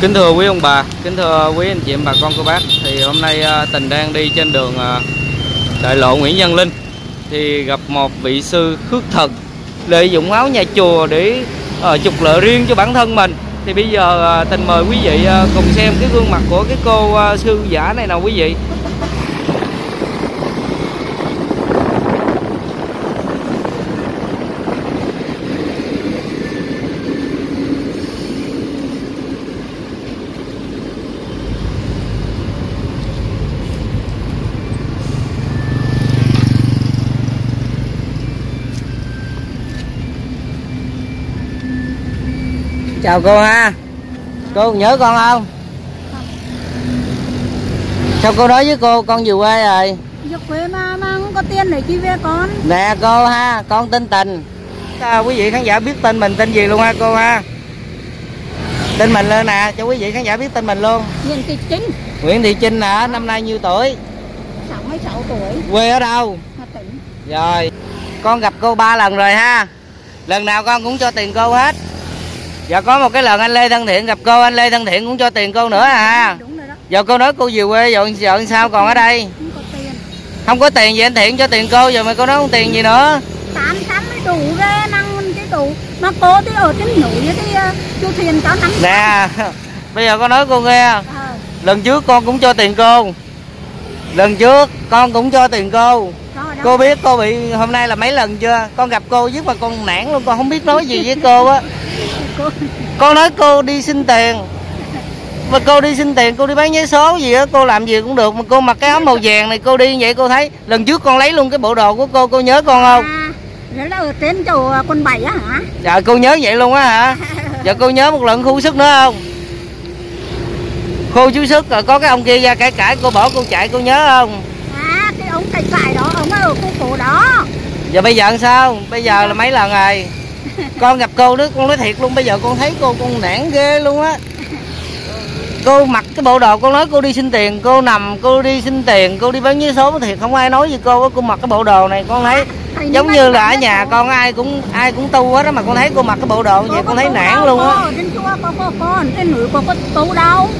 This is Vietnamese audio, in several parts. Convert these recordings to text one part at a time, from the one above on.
Kính thưa quý ông bà, kính thưa quý anh chị em bà con cô bác. Thì hôm nay à, Tình đang đi trên đường à, đại lộ Nguyễn Văn Linh Thì gặp một vị sư khước thật Lợi dụng áo nhà chùa để ờ, trục lợi riêng cho bản thân mình. Thì bây giờ à, Tình mời quý vị cùng xem cái gương mặt của cái cô sư giả này nào quý vị. Chào cô ha. Cô nhớ con không? Sao cô nói với cô con về quê rồi? Dục quê mà mà không có tiền để chi về con. Nè cô ha, con tên Tình. À, Quý vị khán giả biết tên mình tên gì luôn ha cô ha? Tên mình lên nè, cho quý vị khán giả biết tên mình luôn. Nguyễn Thị Chính Nguyễn Thị Trinh hả, năm nay nhiêu tuổi? 66 tuổi. Quê ở đâu? Hà Tĩnh. Rồi, con gặp cô ba lần rồi ha. Lần nào con cũng cho tiền cô hết Giờ có một cái lần anh Lê Thân Thiện gặp cô, anh Lê Thân Thiện cũng cho tiền cô nữa à. Đúng rồi đó. Giờ cô nói cô về quê, giờ, giờ sao còn ở đây? Không có tiền. Không có tiền gì anh Thiện cho tiền cô, giờ mà cô nói không tiền gì nữa. Tám trăm mới đủ ra năng cái đủ Mà cô thì ở trên núi thì uh, chú Thuyền cho năm Nè, bây giờ con nói cô nghe. Ờ, Lần trước con cũng cho tiền cô. Lần trước con cũng cho tiền cô. Cô biết cô bị hôm nay là mấy lần chưa? Con gặp cô với mà con nản luôn Con không biết nói gì với cô á cô, Con nói cô đi xin tiền. Mà cô đi xin tiền Cô đi bán giấy số gì á Cô làm gì cũng được. Mà cô mặc cái áo màu vàng này Cô đi vậy cô thấy Lần trước con lấy luôn cái bộ đồ của cô Cô nhớ con không? À, đó là ở trên chỗ quân bảy á hả? Dạ cô nhớ vậy luôn á hả? Dạ cô nhớ một lần khu sức nữa không? Khu chú sức rồi có cái ông kia ra cãi cãi Cô bỏ cô chạy cô nhớ không? À cái ông cải cải đó Ông ở khu phố đó. Giờ bây giờ làm sao? Bây giờ là mấy lần rồi Con gặp cô đó con nói thiệt luôn Bây giờ con thấy cô con nản ghê luôn á. Cô mặc cái bộ đồ con nói cô đi xin tiền Cô nằm cô đi xin tiền Cô đi bán giấy số thiệt không ai nói gì cô á Cô mặc cái bộ đồ này con thấy. Giống như là ở nhà con ai cũng ai cũng tu hết á Mà con thấy cô mặc cái bộ đồ như vậy con thấy nản luôn á.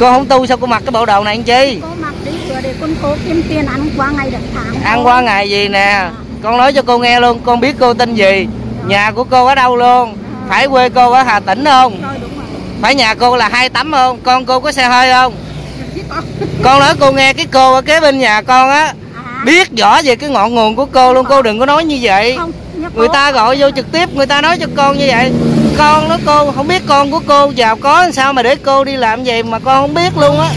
Cô không tu sao cô mặc cái bộ đồ này anh chi? Cô mặc đi vừa để con cố kiếm tiền ăn qua ngày được tháng Ăn qua ngày gì nè? Con nói cho cô nghe luôn Con biết cô tên gì Nhà của cô ở đâu luôn? Phải quê cô ở Hà Tĩnh không? Phải nhà cô là hai tắm không? Con cô có xe hơi không? Con nói cô nghe cái cô ở kế bên nhà con á à, Biết rõ về cái ngọn nguồn của cô luôn. Cô đừng có nói như vậy. Người ta gọi vô trực tiếp Người ta nói cho con như vậy. Con nói cô không biết con của cô giàu có làm sao mà để cô đi làm vậy mà con không biết luôn á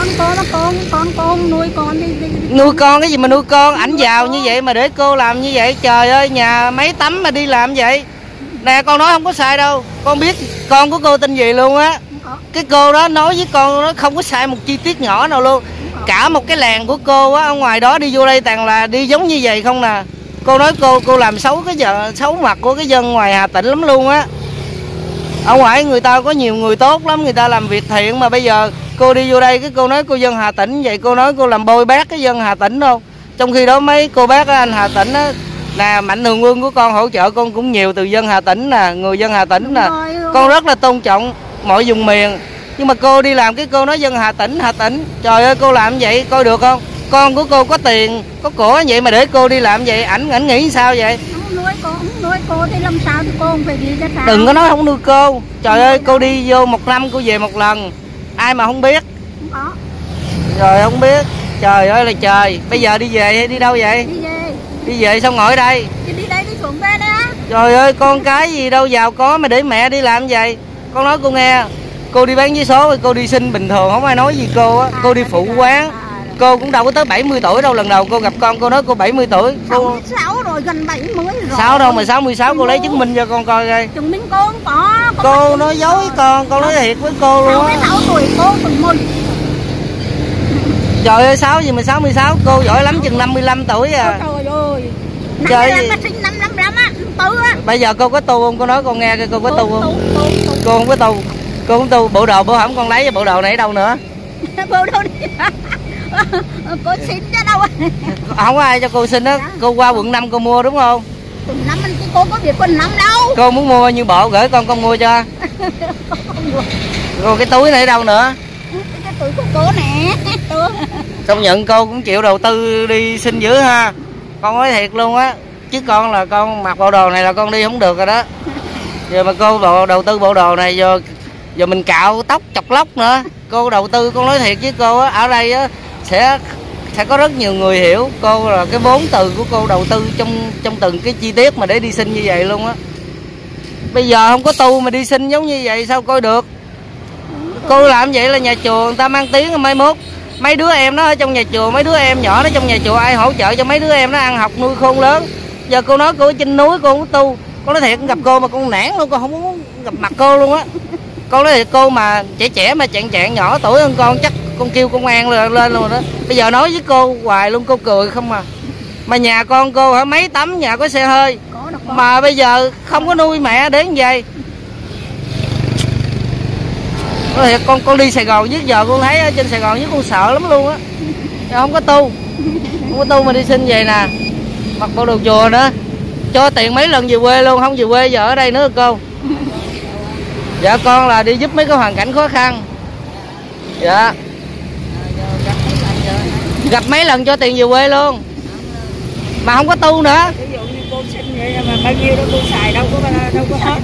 con con cô nó con con nuôi con đi, đi, đi. Nuôi con cái gì mà nuôi con? Ảnh giàu như vậy mà để cô làm như vậy? Trời ơi nhà mấy tắm mà đi làm vậy? Nè con nói không có sai đâu. Con biết con của cô tên gì luôn á. Cái cô đó nói với con nó không có sai một chi tiết nhỏ nào luôn. Cả một cái làng của cô á Ở ngoài đó đi vô đây toàn là đi giống như vậy không nè. Cô nói cô cô làm xấu cái giờ xấu mặt của cái dân ngoài Hà Tĩnh lắm luôn á. Ở ngoài người ta có nhiều người tốt lắm người ta làm việc thiện mà bây giờ cô đi vô đây cái cô nói cô dân Hà Tĩnh vậy cô nói cô làm bôi bác cái dân Hà Tĩnh không trong khi đó mấy cô bác ở anh Hà Tĩnh á nè mạnh thường quân của con hỗ trợ con cũng nhiều từ dân Hà Tĩnh nè người dân Hà Tĩnh nè. con rất là tôn trọng mọi vùng miền. Nhưng mà cô đi làm cái cô nói dân Hà Tĩnh Hà Tĩnh. Trời ơi cô làm vậy coi được không? Con của cô có tiền có của vậy mà để cô đi làm vậy ảnh ảnh nghĩ sao vậy? Không nuôi cô không nuôi cô thì làm sao thì cô không phải đi ra sao? Đừng có nói không nuôi cô. Trời ơi cô đi vô một năm cô về một lần ai mà không biết? Không có. Rồi không biết. Trời ơi là trời. Bây giờ đi về hay đi đâu vậy? Đi về. Đi về xong ngồi ở đây? Thì đi đây đi xuống đấy á trời ơi con cái gì đâu giàu có mà để mẹ đi làm vậy? Con nói cô nghe cô đi bán giấy số cô đi xin bình thường không ai nói gì cô á. Cô đi phụ quán cô cũng đâu có tới 70 tuổi đâu lần đầu cô gặp con cô nói cô 70 tuổi. Cô 66 rồi gần 70 rồi. Sáu đâu mà 66 cô lấy chứng minh cho con coi coi. Chứng minh cô không có cô nói dối với con con nói thiệt với cô luôn á. 66 tuổi cô còn một trời ơi sáu gì mà 66 cô giỏi lắm chừng 55 tuổi à. Trời ơi. Trời ơi sinh năm năm lắm á tứ á. Bây giờ cô có tu không? Cô nói con nghe coi cô có tu không? cô không có tu cô không tu bộ đồ bữa hổm con lấy bộ đồ này ở đâu nữa? Vô đâu đi cô xin cho đâu không ai cho cô xin á cô qua quận 5 cô mua đúng không? Quần nắm anh chứ cô có việc quần nắm đâu. Cô muốn mua như bộ gửi con con mua cho. Rồi cái túi này ở đâu nữa? Cái túi của cô nè. Công nhận cô cũng chịu đầu tư đi xin dữ ha. Con nói thiệt luôn á chứ con là con mặc bộ đồ này là con đi không được rồi đó. Giờ mà cô bộ đầu tư bộ đồ này giờ giờ mình cạo tóc chọc lóc nữa. Cô đầu tư con nói thiệt với cô á ở đây á sẽ sẽ có rất nhiều người hiểu cô là cái vốn từ của cô đầu tư trong trong từng cái chi tiết mà để đi xin như vậy luôn á. Bây giờ không có tu mà đi xin giống như vậy sao coi được? Cô làm vậy là nhà chùa người ta mang tiếng mai mốt. Mấy đứa em nó ở trong nhà chùa, mấy đứa em nhỏ nó trong nhà chùa, ai hỗ trợ cho mấy đứa em nó ăn học nuôi khôn lớn? Giờ cô nói cô ở trên núi cô không tu, con nói thiệt gặp cô mà con nản luôn, con không muốn gặp mặt cô luôn á. Con nói thiệt cô mà trẻ trẻ mà chạng chạng nhỏ tuổi hơn con chắc con kêu công an lên, lên luôn đó. Bây giờ nói với cô hoài luôn cô cười không mà mà nhà con cô hả? Mấy tấm nhà có xe hơi. Mà bây giờ không có nuôi mẹ đến vậy. Nói thiệt con con đi Sài Gòn với giờ con thấy ở trên Sài Gòn với con sợ lắm luôn á. Không có tu. Không có tu mà đi xin về nè. Mặc bộ đồ chùa nữa. Cho tiền mấy lần về quê luôn không về quê giờ ở đây nữa cô. Dạ con là đi giúp mấy cái hoàn cảnh khó khăn. Dạ gặp mấy lần cho tiền về quê luôn. Mà không có tu nữa. Ví dụ như cô xin vậy mà bao nhiêu đó cô xài đâu có đâu có hết.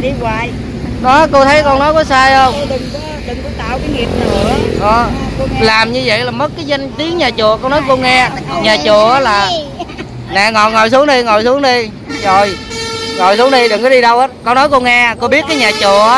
Đi hoài. Đó cô thấy con nói có sai không? Cô đừng có đừng có tạo cái nghiệp nữa. Đó. làm như vậy là mất cái danh tiếng nhà chùa. Con nói cô nghe nhà chùa là nè ngồi ngồi xuống đi ngồi xuống đi. Rồi ngồi xuống đi đừng có đi đâu hết. Con nói cô nghe cô biết cái nhà chùa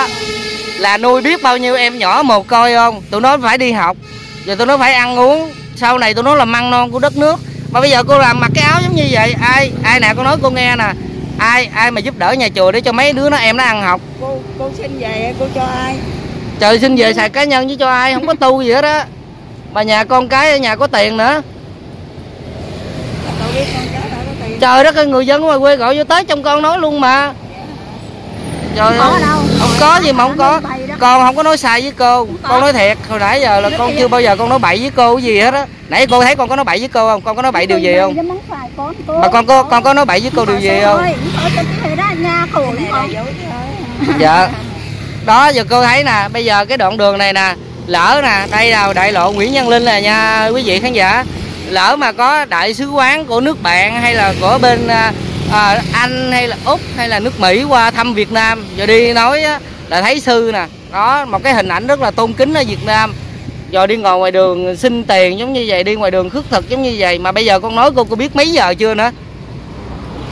là nuôi biết bao nhiêu em nhỏ một coi không? Tụi nó phải đi học giờ tụi nó phải ăn uống sau này tụi nó làm măng non của đất nước. Mà bây giờ cô làm mặc cái áo giống như vậy ai ai nè con nói cô nghe nè. Ai ai mà giúp đỡ nhà chùa để cho mấy đứa nó em nó ăn học? Cô cô xin về cô cho ai? Trời xin về xài cá nhân chứ cho ai không có tu gì hết á. Mà nhà con cái ở nhà có tiền nữa. Có tiền. Trời đất ơi người dân ngoài quê gọi vô tới trong con nói luôn mà. Trời có ơi đâu. không có gì mà không có con không có nói sai với cô. Con nói thiệt hồi nãy giờ là con chưa bao giờ con nói bậy với cô cái gì hết á. Nãy cô thấy con có nói bậy với cô không? Con có nói bậy điều gì không? mà con có con có nói bậy với cô điều gì không? dạ. Đó giờ cô thấy nè bây giờ cái đoạn đường này nè lỡ nè đây là đại lộ Nguyễn Văn Linh nè nha quý vị khán giả. Lỡ mà có đại sứ quán của nước bạn hay là của bên à, à, Anh hay là Úc hay là nước Mỹ qua thăm Việt Nam giờ đi nói á, là thấy sư nè. Đó, một cái hình ảnh rất là tôn kính ở Việt Nam. Rồi đi ngồi ngoài đường, xin tiền giống như vậy, đi ngoài đường khước thực giống như vậy. Mà bây giờ con nói cô cô biết mấy giờ chưa nữa?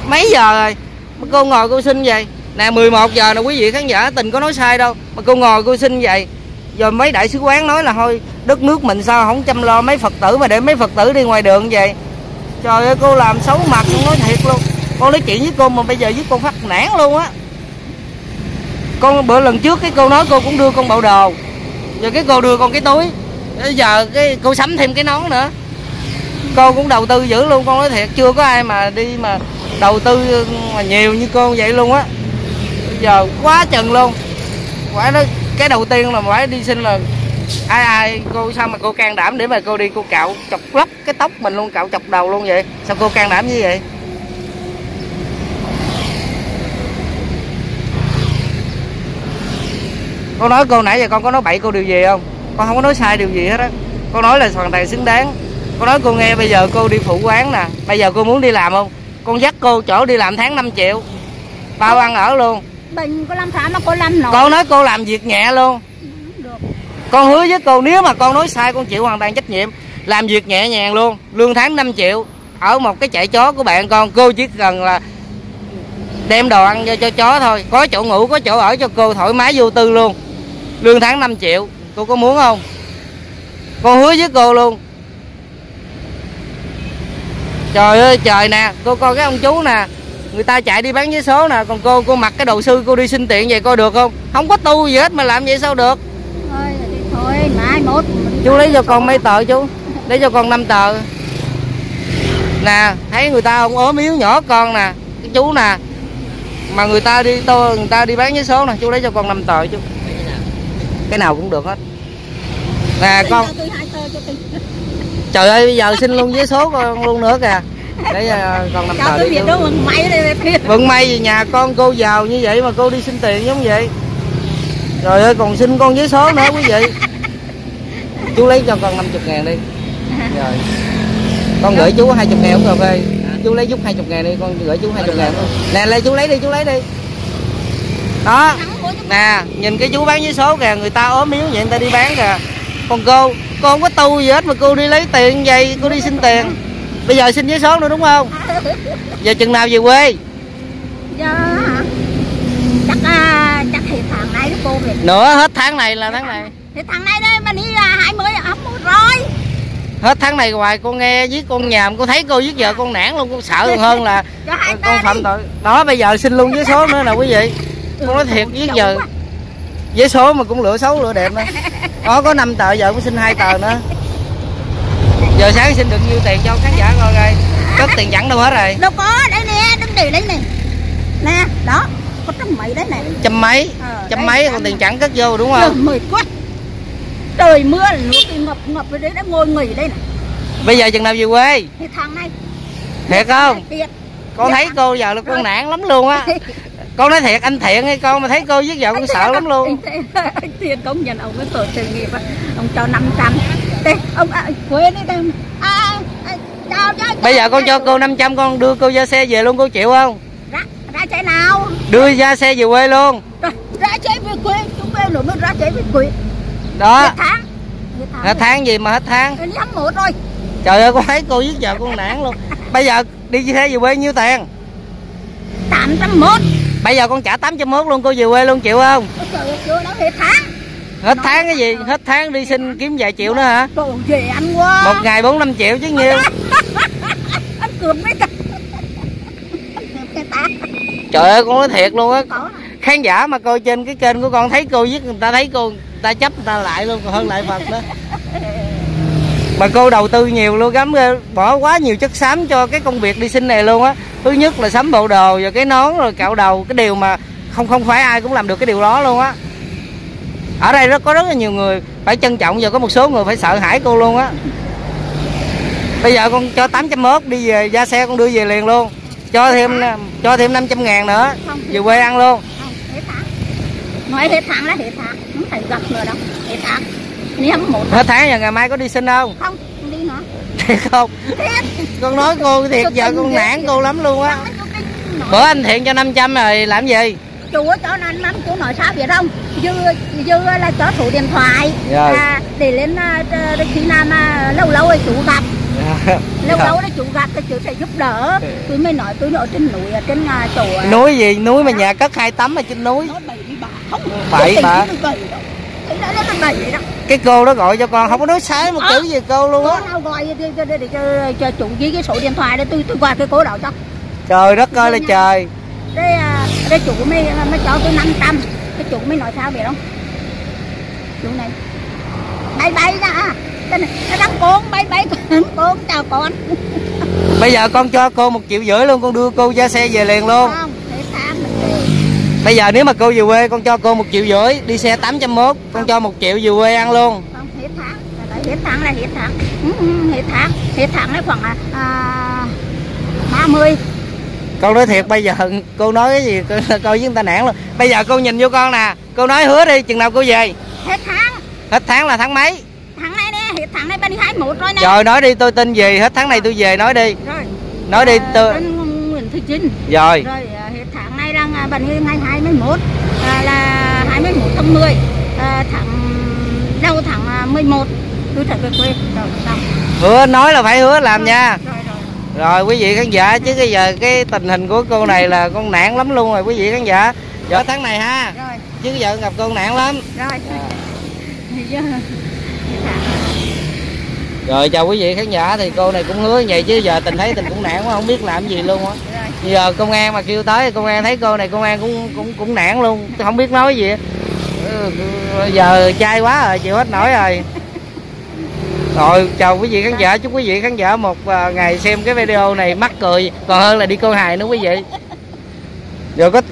Mấy giờ rồi? Mà cô ngồi cô xin vậy. Nè 11 giờ nè, quý vị khán giả, tình có nói sai đâu. Mà cô ngồi cô xin vậy. Rồi mấy đại sứ quán nói là thôi, đất nước mình sao không chăm lo mấy phật tử mà để mấy phật tử đi ngoài đường vậy? Trời ơi, cô làm xấu mặt con nói thiệt luôn. Con nói chuyện với cô mà bây giờ với cô phát nản luôn á con bữa lần trước cái cô nói cô cũng đưa con bộ đồ. Giờ cái cô đưa con cái túi. Bây giờ cái cô sắm thêm cái nón nữa. Cô cũng đầu tư dữ luôn, con nói thiệt, chưa có ai mà đi mà đầu tư mà nhiều như cô vậy luôn á. Bây giờ quá chừng luôn. Phải nói cái đầu tiên là phải đi xin là ai ai, cô sao mà cô can đảm để mà cô đi cô cạo chọc lóc cái tóc mình luôn, cạo chọc đầu luôn vậy? Sao cô can đảm như vậy? Con nói cô nãy giờ con có nói bậy cô điều gì không? Con không có nói sai điều gì hết á. Con nói là hoàn toàn xứng đáng. Con nói cô nghe bây giờ cô đi phụ quán nè. Bây giờ cô muốn đi làm không? Con dắt cô chỗ đi làm tháng 5 triệu. Bao ăn ở luôn. Bệnh có làm tháng mà cô làm nổi con nói cô làm việc nhẹ luôn. Được. Con hứa với cô nếu mà con nói sai con chịu hoàn toàn trách nhiệm. Làm việc nhẹ nhàng luôn. Lương tháng 5 triệu. Ở một cái chạy chó của bạn con cô chỉ cần là đem đồ ăn cho, cho chó thôi. Có chỗ ngủ có chỗ ở cho cô thoải mái vô tư luôn lương tháng 5 triệu. Cô có muốn không? Con hứa với cô luôn. Trời ơi trời nè. Cô coi cái ông chú nè. Người ta chạy đi bán vé số nè. Còn cô cô mặc cái đồ sư cô đi xin tiền vậy coi được không? Không có tu gì hết mà làm vậy sao được? Thôi thì thôi mai mốt chú lấy cho con mấy tờ chú. Lấy cho con năm tờ. Nè thấy người ta không ốm yếu nhỏ con nè. Cái chú nè. Mà người ta đi tôi người ta đi bán vé số nè. Chú lấy cho con năm tờ chú cái nào cũng được hết. Nè con. trời ơi bây giờ xin luôn vé số con luôn nữa kìa. Để à, con năm tờ đi mừng may Vận may gì nhà con cô giàu như vậy mà cô đi xin tiền giống vậy. Trời ơi còn xin con giấy số nữa quý vị. Chú lấy cho con 50 ngàn đi. Rồi. Con gửi chú 20 ngàn uống cà phê Chú lấy giúp 20 ngàn đi con gửi chú 20 ngàn. Nè lấy chú lấy đi chú lấy đi Đó. Nè nhìn cái chú bán giấy số kìa Người ta ốm yếu vậy người ta đi bán kìa. Còn cô Cô không có tu gì hết mà cô đi lấy tiền vậy Cô đi xin tiền. Bây giờ xin giấy số nữa đúng không? Giờ chừng nào về quê? Giờ hả chắc à, chắc thì thằng này đó cô về nữa hết tháng này là tháng này. Thì thằng này đây mình đi là hai mươi ấm một rồi. Hết tháng này hoài con nghe với con nhàm con thấy cô giết vợ con nản luôn con sợ hơn là hai con phạm tội. Đó bây giờ xin luôn với số nữa nè quý vị con nói thiệt giết giờ. Với số mà cũng lựa xấu lựa đẹp nữa. Đó có 5 tờ giờ cũng xin hai tờ nữa. Giờ sáng xin được nhiêu tiền cho khán giả coi coi. Cất tiền dẫn đâu hết rồi. Đâu có đây nè đứng đi đấy nè. Nè đó có trăm mấy đấy nè. Trăm mấy? Ờ, trăm mấy còn tiền chẳng cất vô đúng không? Mệt quá. Trời mưa nước thì ngập ngập ở đấy đã ngồi nghỉ đây nè. Bây giờ chừng nào về quê? Thì thằng này. Thiệt không? Thiệt. Con thấy cô giờ là con nản lắm luôn á con nói thiệt anh thiện hay con mà thấy cô giết vợ con sợ lắm luôn. anh tiền công nhận ông cái tổ sự nghiệp ông cho 500 đây ông à, quên đi đây. À, à, chào cho bây giờ con cho cô 500 con đưa cô ra xe về luôn cô chịu không? Ra ra chạy nào? Đưa ra xe về quê luôn. Rồi, ra chạy về quê chúng quê rồi mới ra chạy về quê. Đó. Hết tháng hết tháng. Hết tháng gì mà hết tháng? Tháng một rồi. Trời ơi con thấy cô giết vợ con nản luôn. Bây giờ đi xe về quê nhiêu tiền? 801 bây giờ con trả 801 luôn cô về quê luôn chịu không? Hết tháng. Hết tháng cái gì? Hết tháng đi xin kiếm vài triệu nữa hả? Một ngày bốn năm triệu chứ nhiêu. Trời ơi con nói thiệt luôn á. Nè. khán giả mà coi trên cái kênh của con thấy cô giết người ta thấy cô người ta chấp người ta lại luôn còn hơn lại phật đó. Mà cô đầu tư nhiều luôn gắm bỏ quá nhiều chất xám cho cái công việc đi sinh này luôn á thứ nhất là sắm bộ đồ và cái nón rồi cạo đầu cái điều mà không không phải ai cũng làm được cái điều đó luôn á. Ở đây rất có rất là nhiều người phải trân trọng và có một số người phải sợ hãi cô luôn á. Bây giờ con cho 801 đi về ra xe con đưa về liền luôn. Cho thêm cho thêm 500 ngàn nữa về quê ăn luôn. Không, hết tháng Nói hết tháng là hết tháng Không phải gặp nữa đâu. Hết tháng hết tháng giờ ngày mai có đi xin không? Không, thiệt không? Thiệt con nói cô thiệt giờ con nản cô lắm luôn á. Bữa anh thiện cho 500 rồi làm gì? Chú cho anh mắm chú nói sao biết không? Dư, dư là cho số điện thoại. Rồi. à, Để lên t- khi nào mà lâu lâu rồi chú gặp. Lâu lâu đó chú gặp thì chú sẽ giúp đỡ. Tôi mới nói tôi ở trên núi ở trên à, chỗ à, núi gì? Núi mà nhà cất hai tấm ở trên núi. Đi bà không. Nó bậy đó. Nó bậy đó cái cô đó gọi cho con không có nói sai một chữ gì cô luôn á. Cô gọi để, để, để, để cho, cho chủ ghi cái số điện thoại để tôi tôi qua cái cô đó cho. Trời đất ơi là trời. Đây à, đây chủ mới mới cho tôi 500 cái chủ mới nói sao biết không chủ này. Bay bay ra. Cái này nó đang con bay bay con con chào con bây giờ con cho cô một triệu rưỡi luôn con đưa cô ra xe về liền luôn. Không thế sao mình về bây giờ nếu mà cô về quê con cho cô một triệu rưỡi đi xe 801 con cho một triệu về quê ăn luôn. Không hết tháng. Là hết tháng là hết tháng. Ừ, ừ, hết tháng. Hết tháng là khoảng à, ba mươi. Con nói thiệt bây giờ cô nói cái gì cô, cô với người ta nản luôn. Bây giờ cô nhìn vô con nè cô nói hứa đi chừng nào cô về? Hết tháng. Hết tháng là tháng mấy? Tháng này nè hết tháng này bên hai một rồi nè. Rồi nói đi tôi tin gì hết tháng này tôi về nói đi. Rồi. Nói đi À, tôi Nguyễn Thị Trinh. Rồi. Rồi à, à, bạn ngày 21 à, là 21 tháng 10 à, tháng đầu tháng à, 11 tôi trở về quê. Rồi xong. Hứa nói là phải hứa làm nha. rồi rồi. Rồi quý vị khán giả chứ bây giờ cái tình hình của cô này là con nản lắm luôn rồi quý vị khán giả. Giờ tháng này ha. Rồi. Chứ giờ gặp con nản lắm. Rồi. Giờ- rồi chào quý vị khán giả thì cô này cũng hứa như vậy chứ giờ tình thấy tình cũng nản quá không biết làm gì luôn á giờ công an mà kêu tới công an thấy cô này công an cũng cũng cũng nản luôn. Không biết nói gì. Ừ, ừ, giờ chai quá rồi chịu hết nổi rồi. Rồi chào quý vị khán giả chúc quý vị khán giả một à, ngày xem cái video này mắc cười. Còn hơn là đi câu hài nữa quý vị. Rồi có